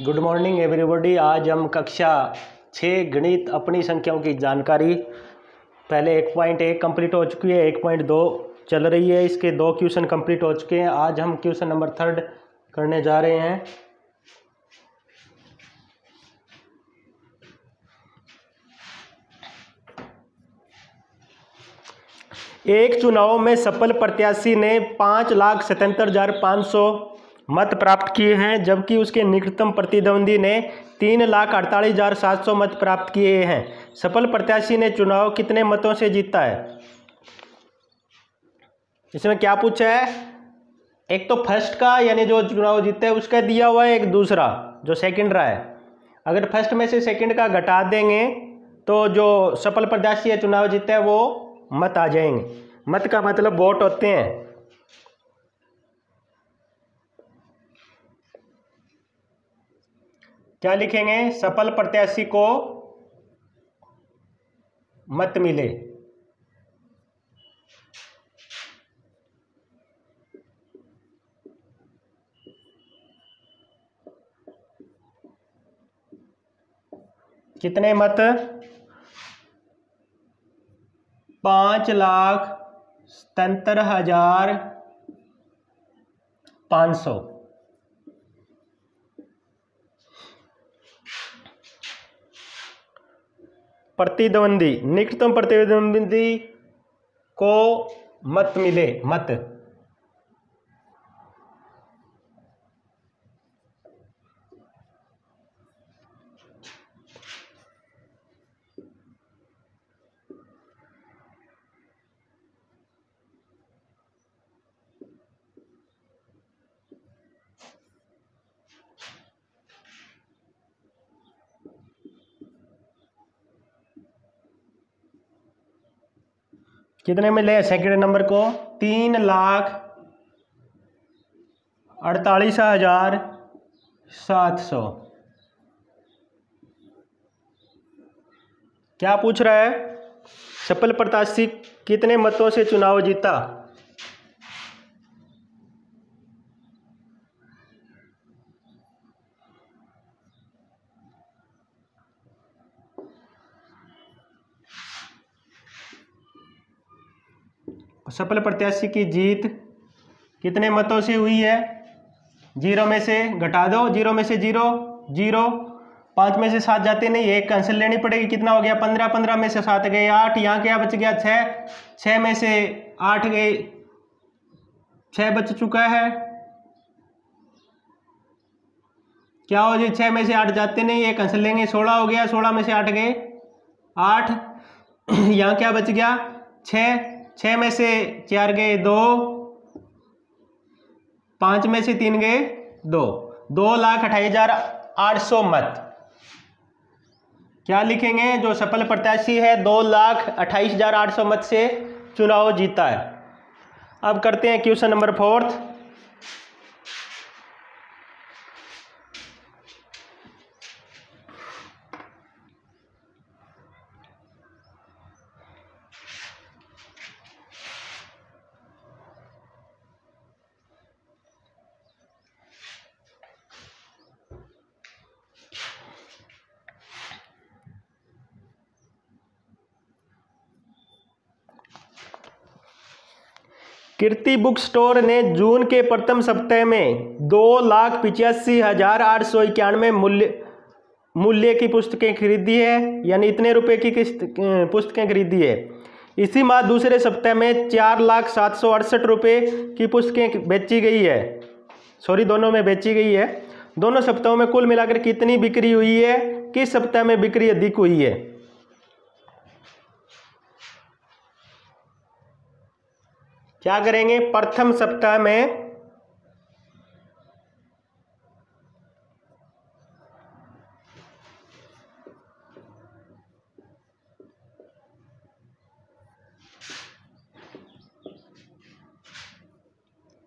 Good morning everybody आज हम कक्षा छः गणित अपनी संख्याओं की जानकारी। पहले एक पॉइंट एक कंप्लीट हो चुकी है, एक पॉइंट दो चल रही है। इसके दो क्वेश्चन कंप्लीट हो चुके हैं। आज हम क्वेश्चन नंबर थर्ड करने जा रहे हैं। एक चुनाव में सफल प्रत्याशी ने पाँच लाख सतहत्तर हज़ार पाँच सौ मत प्राप्त किए हैं, जबकि उसके निकटतम प्रतिद्वंदी ने तीन लाख अड़तालीस हज़ार सात सौ मत प्राप्त किए हैं। सफल प्रत्याशी ने चुनाव कितने मतों से जीता है? इसमें क्या पूछा है? एक तो फ़र्स्ट का, यानी जो चुनाव जीता है, उसका दिया हुआ है एक दूसरा, जो सेकंड रहा है। अगर फ़र्स्ट में से सेकंड का घटा देंगे तो जो सफल प्रत्याशी है, चुनाव जीता है, वो मत आ जाएँगे। मत का मतलब वोट होते हैं। क्या लिखेंगे? सफल प्रत्याशी को मत मिले। कितने मत? पाँच लाख सतर हज़ार पाँच सौ। प्रतिद्वंदी निकटतम प्रतिद्वंदी को मत मिले मत। कितने मिले सेकेंड नंबर को? तीन लाख अड़तालीस हज़ार सात सौ। क्या पूछ रहा है? सपल प्रत्याशी कितने मतों से चुनाव जीता? सफल प्रत्याशी की जीत कितने मतों से हुई है? ज़ीरो में से घटा दो, ज़ीरो में से ज़ीरो ज़ीरो। पाँच में से सात जाते नहीं, एक कैंसिल लेनी पड़ेगी। कितना हो गया? पंद्रह पंद्रह में से सात गए आठ, यहाँ क्या बच गया? छः छः में से आठ गए। छः बच चुका है। क्या हो जी? छः में से आठ जाते नहीं, एक कैंसिल लेंगे। सोलह हो गया, सोलह में से आठ गए। आठ। यहाँ क्या बच गया? छः छः में से चार गए दो, पाँच में से तीन गए दो। दो लाख अठाई हज़ार आठ सौ मत। क्या लिखेंगे? जो सफल प्रत्याशी है, दो लाख अट्ठाईस हज़ार आठ सौ मत से चुनाव जीता है। अब करते हैं question number fourth. Kirti book store ने जून के प्रथम सप्ताह में दो लाख पिचासी हज़ार आठ सौ इक्यानवे मूल्य मूल्य की पुस्तकें खरीदी है, यानी इतने रुपए की किस्त पुस्तकें खरीदी है। इसी माह दूसरे सप्ताह में चार लाख सात सौ अड़सठ रुपये की पुस्तकें बेची गई है। सॉरी, दोनों में बेची गई है। दोनों सप्ताहों में कुल मिलाकर कितनी बिक्री हुई है? किस सप्ताह में बिक्री अधिक हुई है? क्या करेंगे? प्रथम सप्ताह में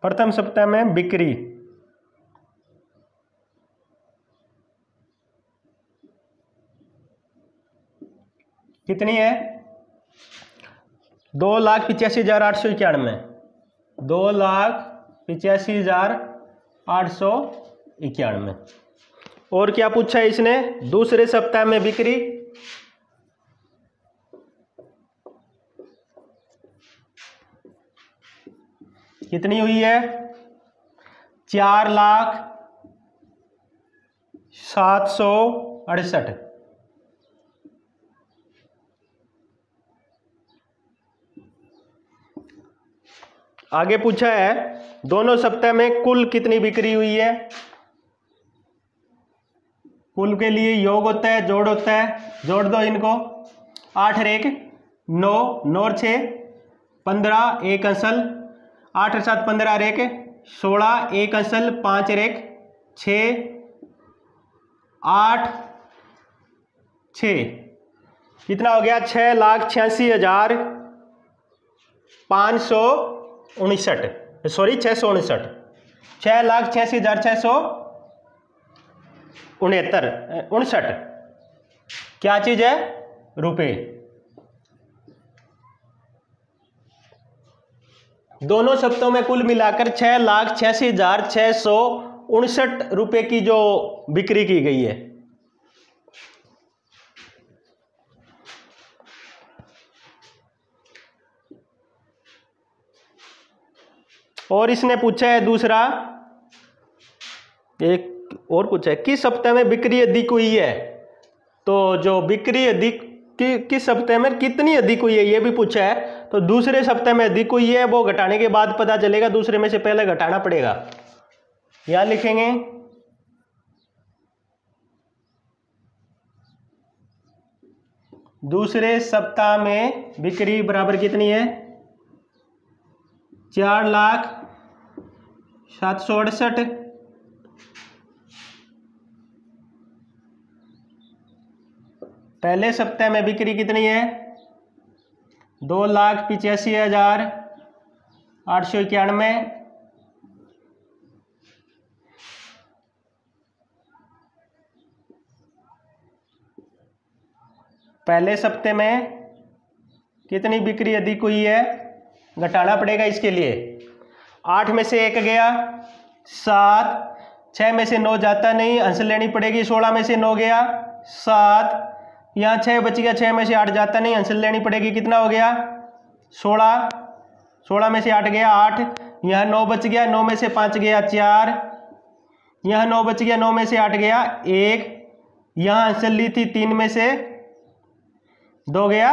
प्रथम सप्ताह में बिक्री। कितनी है? दो लाख पिचासी हज़ार आठ सौ इक्यानवे। दो लाख पिचासी हज़ार आठ सौ इक्यानवे। और क्या पूछा है इसने? दूसरे सप्ताह में बिक्री। कितनी हुई है? चार लाख सात सौ अड़सठ। आगे पूछा है, दोनों सप्ताह में कुल कितनी बिक्री हुई है? कुल के लिए योग होता है, जोड़ होता है, जोड़ दो इनको। आठ रेख, नौ नौ छ पंद्रह, एक असल आठ सात पंद्रह रेख, सोलह, एक असल पाँच रेख छ आठ छ कितना हो गया? छः लाख छियासी हज़ार पाँच सौ उनसठ। सॉरी छः सौ उनसठ। छः लाख छियासी हज़ार छः सौ उनहत्तर। उनसठ। क्या चीज़ है? रुपये दोनों शब्दों में कुल मिलाकर छह लाख छियासी हज़ार छह सौ उनसठ रुपये की जो बिक्री की गई है। और इसने पूछा है दूसरा एक और पूछा है किस सप्ताह में बिक्री अधिक हुई है? तो जो बिक्री अधिक कि, किस सप्ताह में कितनी अधिक हुई है ये भी पूछा है। तो दूसरे सप्ताह में अधिक हुई है वो घटाने के बाद पता चलेगा दूसरे में से पहले घटाना पड़ेगा। यहाँ लिखेंगे। दूसरे सप्ताह में बिक्री बराबर कितनी है? चार लाख सात सौ अड़सठ। पहले सप्ताह में बिक्री कितनी है? दो लाख पिचासी हज़ार आठ सौ इक्यानवे। पहले सप्ते में कितनी बिक्री अधिक हुई है? घटाना पड़ेगा इसके लिए। आठ में से एक गया, सात छः में से नौ जाता नहीं अंश लेनी पड़ेगी, सोलह में से नौ गया, सात, यहाँ छः बच गया छः में से आठ जाता नहीं अंश लेनी पड़ेगी, कितना हो गया? सोलह सोलह में से आठ गया, आठ, यहाँ नौ बच गया, नौ में से पाँच गया, चार, यहाँ नौ बच गया, नौ में से आठ गया, एक, यहाँ अंश ली थी तीन में से, दो गया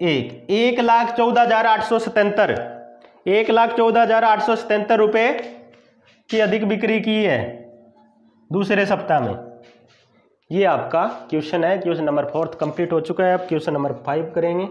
एक एक लाख चौदह हज़ार आठ सौ सतहत्तर। एक लाख चौदह हज़ार आठ सौ सतहत्तर रुपये की अधिक बिक्री की है दूसरे सप्ताह में। ये आपका क्वेश्चन है, क्वेश्चन नंबर फोर्थ कंप्लीट हो चुका है। अब क्वेश्चन नंबर फाइव करेंगे।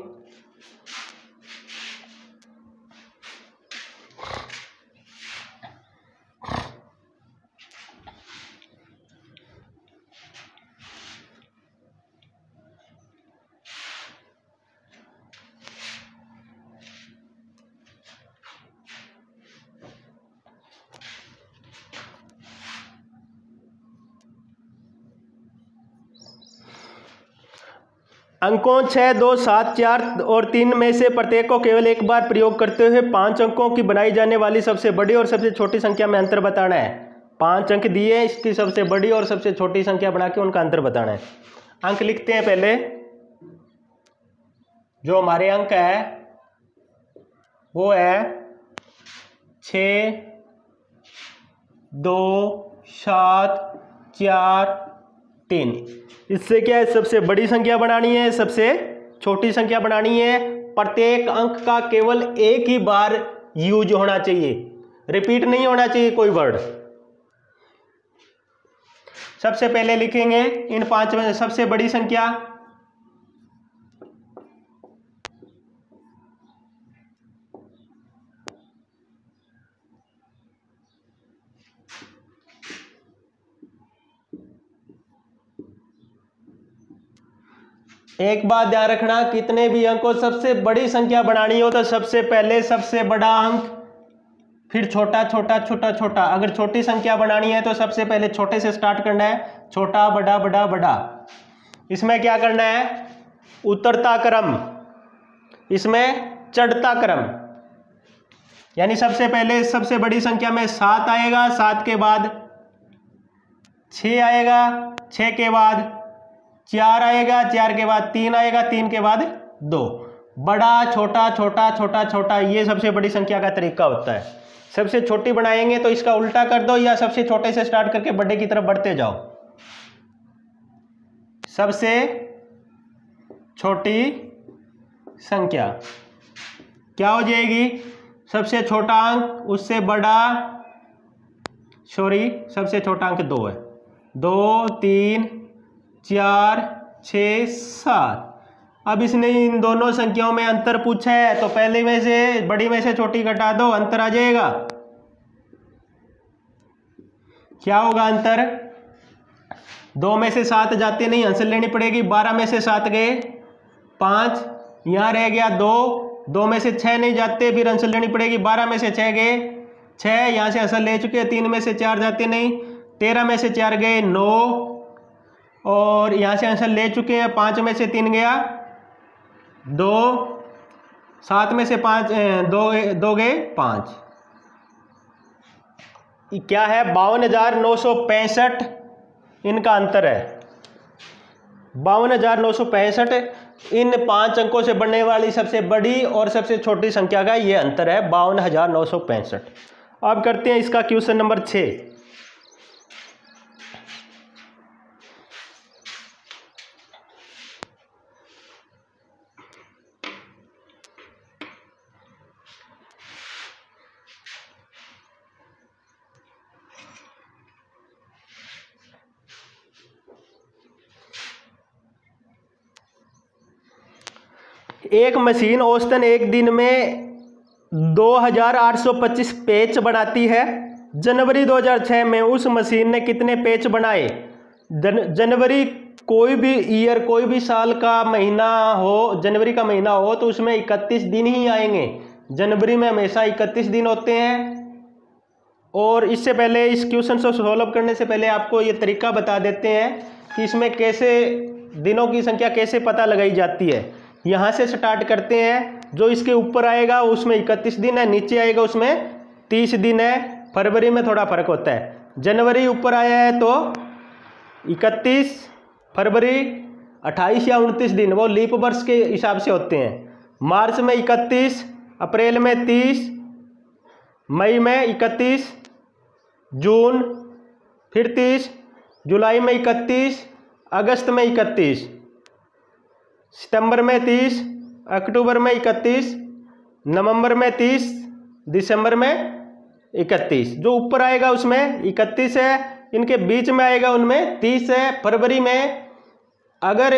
अंकों छः दो, सात, चार और तीन में से प्रत्येक को केवल एक बार प्रयोग करते हुए पाँच अंकों की बनाई जाने वाली सबसे बड़ी और सबसे छोटी संख्या में अंतर बताना है। पाँच अंक दिए इसकी सबसे बड़ी और सबसे छोटी संख्या बना के उनका अंतर बताना है। अंक लिखते हैं पहले। जो हमारे अंक है, वो है छ दो, सात, चार, तीन। इससे क्या है? सबसे बड़ी संख्या बनानी है, सबसे छोटी संख्या बनानी है। प्रत्येक अंक का केवल एक ही बार यूज़ होना चाहिए। रिपीट नहीं होना चाहिए कोई वर्ड। सबसे पहले लिखेंगे इन पाँच में सबसे बड़ी संख्या। एक बात ध्यान रखना, कितने भी अंक सबसे बड़ी संख्या बनानी हो तो सबसे पहले, सबसे बड़ा अंक, फिर छोटा छोटा छोटा छोटा। अगर छोटी संख्या बनानी है तो सबसे पहले छोटे से स्टार्ट करना है। छोटा, बड़ा बड़ा बड़ा। इसमें क्या करना है? उतरता क्रम। इसमें चढ़ता क्रम। यानी सबसे पहले, सबसे बड़ी संख्या में सात आएगा, सात के बाद छ आएगा छ के बाद चार आएगा, चार के बाद तीन आएगा, तीन के बाद दो। बड़ा, छोटा छोटा छोटा छोटा, ये सबसे बड़ी संख्या का तरीका होता है। सबसे छोटी बनाएँगे तो इसका उल्टा कर दो या सबसे छोटे से स्टार्ट करके बड़े की तरफ़ बढ़ते जाओ। सबसे छोटी संख्या क्या हो जाएगी? सबसे छोटा अंक, उससे बड़ा सॉरी सबसे छोटा अंक दो है। दो, तीन चार छ सात। अब इसने इन दोनों संख्याओं में अंतर पूछा है तो पहले में से, बड़ी में से छोटी घटा दो, अंतर आ जाएगा। क्या होगा अंतर? दो में से सात जाते नहीं, आंसर लेनी पड़ेगी। बारह में से सात गए, पाँच। यहाँ रह गया दो। दो में से छः नहीं जाते, फिर आंसर लेनी पड़ेगी। बारह में से छः गए छः यहाँ से आंसर ले चुके तीन में से चार जाते नहीं, तेरह में से चार गए, नौ। और यहाँ से आंसर ले चुके हैं, पाँच में से तीन गया। दो, सात में से पाँच दो दो गए, पाँच। क्या है? बावन हज़ार नौ सौ पैंसठ इनका अंतर है। बावन हज़ार नौ सौ पैंसठ इन पाँच अंकों से बनने वाली सबसे बड़ी और सबसे छोटी संख्या का ये अंतर है, बावन हज़ार नौ सौ पैंसठ। अब करते हैं इसका क्वेश्चन नंबर छः। एक मशीन औसतन एक दिन में 2825 पेच बनाती है। जनवरी 2006 में उस मशीन ने कितने पेच बनाए? जन, जनवरी कोई भी ईयर, कोई भी साल का महीना हो, जनवरी का महीना हो तो उसमें 31 दिन ही आएँगे। जनवरी में हमेशा 31 दिन होते हैं। और इससे पहले, इस क्वेश्चन को सॉल्व करने से पहले आपको ये तरीका बता देते हैं कि इसमें कैसे, दिनों की संख्या कैसे पता लगाई जाती है। यहाँ से स्टार्ट करते हैं। जो इसके ऊपर आएगा, उसमें इकतीस दिन है, नीचे आएगा, उसमें तीस दिन है। फरवरी में थोड़ा फ़र्क होता है। जनवरी ऊपर आया है तो इकतीस, फरवरी अट्ठाईस या उनतीस दिन, वो लीप वर्ष के हिसाब से होते हैं। मार्च में इकतीस, अप्रैल में तीस, मई में इकतीस, जून फिर तीस, जुलाई में इकतीस, अगस्त में इकतीस। सितंबर में तीस, अक्टूबर में इकतीस, नवंबर में तीस, दिसंबर में इकतीस। जो ऊपर आएगा उसमें इकतीस है, इनके बीच में आएगा उनमें तीस है। फरवरी में अगर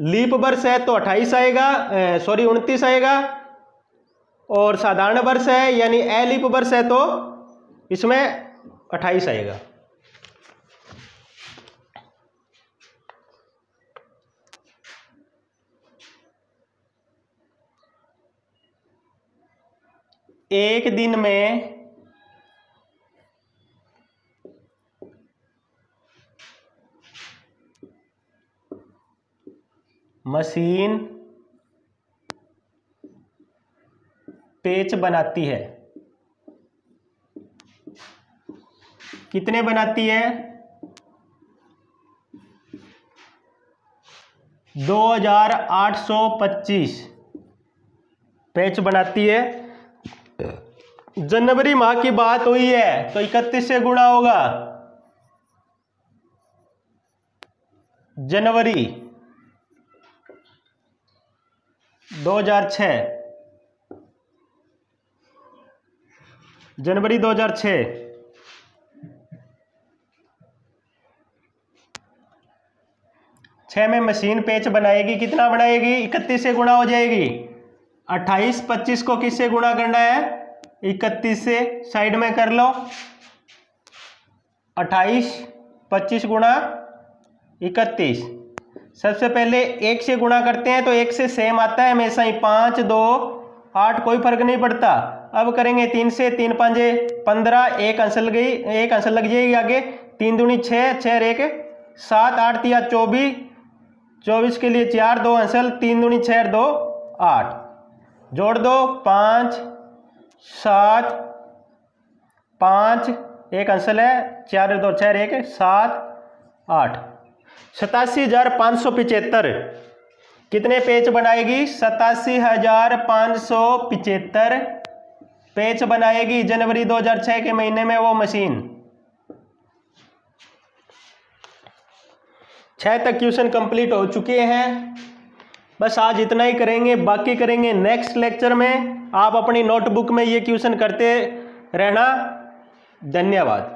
लीप वर्ष है तो अट्ठाईस आएगा सॉरी, उनतीस आएगा। और साधारण वर्ष है, यानी अलीप वर्ष है तो इसमें अट्ठाईस आएगा। एक दिन में मशीन पेच बनाती है। कितने बनाती है? दो हज़ार आठ सौ पच्चीस। पेच बनाती है। जनवरी माह की बात हुई है तो इकतीस से गुणा होगा। जनवरी 2006 जनवरी 2006 छः में मशीन पेच बनाएगी, कितना बनाएगी? इकतीस से गुणा हो जाएगी। अट्ठाईस, पच्चीस को किससे गुणा करना है? इकतीस से साइड में कर लो। अट्ठाईस, पच्चीस गुणा इकतीस। सबसे पहले एक से गुणा करते हैं तो एक से सेम आता है हमेशा ही। पाँच, दो, आठ, कोई फ़र्क नहीं पड़ता। अब करेंगे तीन से, तीन पाँचे, पंद्रह, एक लग गई एक आंसर लग जाएगी आगे। तीन दूनी छः छः एक सात, आठ तिया चौबीस। चौबीस के लिए चार, दो आंसर, तीन दूनी छः, दो, आठ। जोड़ दो, पाँच सात, पाँच, एक आंसर है, चार दो, चार एक, सात, आठ। सतासी हज़ार पाँच सौ पिचहत्तर। कितने पेच बनाएगी? सतासी हज़ार पाँच सौ पिचहत्तर। पेच बनाएगी जनवरी 2006 के महीने में वो मशीन। छः तक क्वेश्चन कंप्लीट हो चुके हैं। बस आज इतना ही करेंगे, बाकी करेंगे नेक्स्ट लेक्चर में। आप अपनी नोटबुक में ये क्वेश्चन करते रहना। धन्यवाद।